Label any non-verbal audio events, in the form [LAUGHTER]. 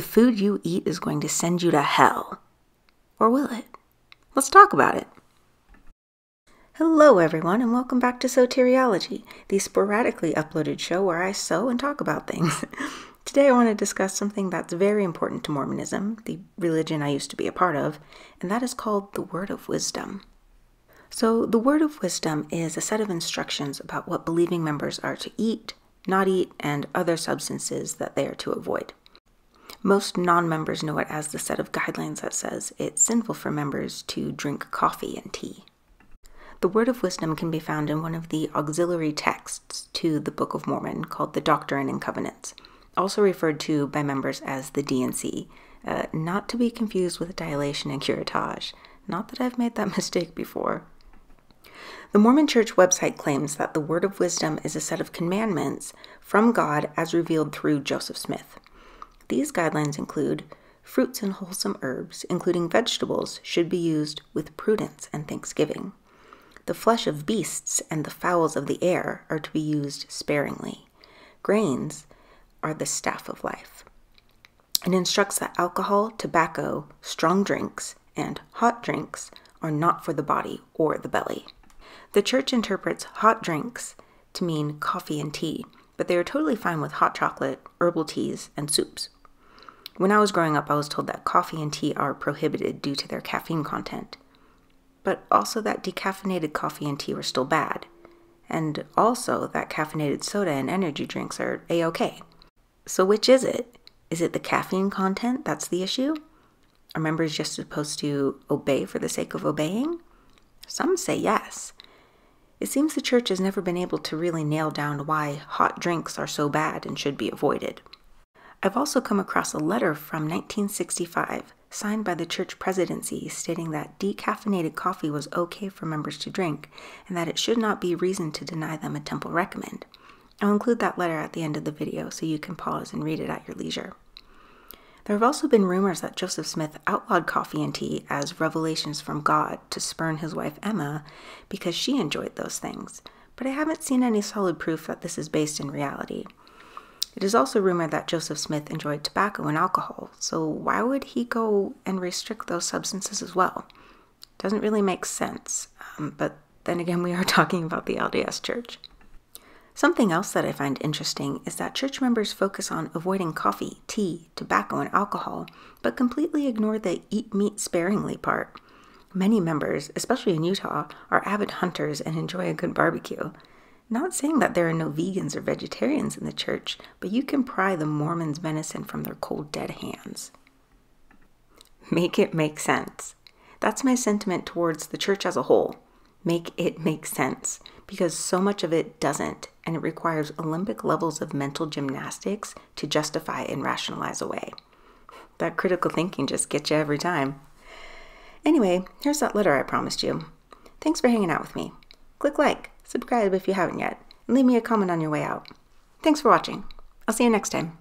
The food you eat is going to send you to hell. Or will it? Let's talk about it. Hello, everyone, and welcome back to Sewteriology, the sporadically uploaded show where I sew and talk about things. [LAUGHS] Today, I want to discuss something that's very important to Mormonism, the religion I used to be a part of, and that is called the Word of Wisdom. So, the Word of Wisdom is a set of instructions about what believing members are to eat, not eat, and other substances that they are to avoid. Most non members know it as the set of guidelines that says it's sinful for members to drink coffee and tea. The Word of Wisdom can be found in one of the auxiliary texts to the Book of Mormon called the Doctrine and Covenants, also referred to by members as the D&C, uh, not to be confused with dilation and curettage. Not that I've made that [LAUGHS] mistake before. The Mormon Church website claims that the Word of Wisdom is a set of commandments from God as revealed through Joseph Smith. These guidelines include fruits and wholesome herbs, including vegetables, should be used with prudence and thanksgiving. The flesh of beasts and the fowls of the air are to be used sparingly. Grains are the staff of life. It instructs that alcohol, tobacco, strong drinks, and hot drinks are not for the body or the belly. The church interprets hot drinks to mean coffee and tea, but they are totally fine with hot chocolate, herbal teas, and soups. When I was growing up, I was told that coffee and tea are prohibited due to their caffeine content, but also that decaffeinated coffee and tea were still bad, and also that caffeinated soda and energy drinks are a okay. So, which is it? Is it the caffeine content that's the issue? Are members just supposed to obey for the sake of obeying? Some say yes. It seems the church has never been able to really nail down why hot drinks are so bad and should be avoided. I've also come across a letter from 1965 signed by the church presidency stating that decaffeinated coffee was okay for members to drink and that it should not be reason to deny them a temple recommend. I'll include that letter at the end of the video so you can pause and read it at your leisure. There have also been rumors that Joseph Smith outlawed coffee and tea as revelations from God to spurn his wife Emma because she enjoyed those things, but I haven't seen any solid proof that this is based in reality. It is also rumored that Joseph Smith enjoyed tobacco and alcohol, so why would he go and restrict those substances as well? Doesn't really make sense, um, but then again, we are [LAUGHS] talking about the LDS Church. Something else that I find interesting is that church members focus on avoiding coffee, tea, tobacco, and alcohol, but completely ignore the eat meat sparingly part. Many members, especially in Utah, are avid hunters and enjoy a good barbecue. Not saying that there are no vegans or vegetarians in the church, but you can pry the Mormons' venison from their cold, dead hands. Make it make sense. That's my sentiment towards the church as a whole. Make it make sense, because so much of it doesn't, and it requires Olympic levels of mental gymnastics to justify and rationalize away. That critical thinking just gets you every time. Anyway, here's that letter I promised you. Thanks for hanging out with me. Click like subscribe if you haven't yet, and leave me a comment on your way out. Thanks for watching. I'll see you next time.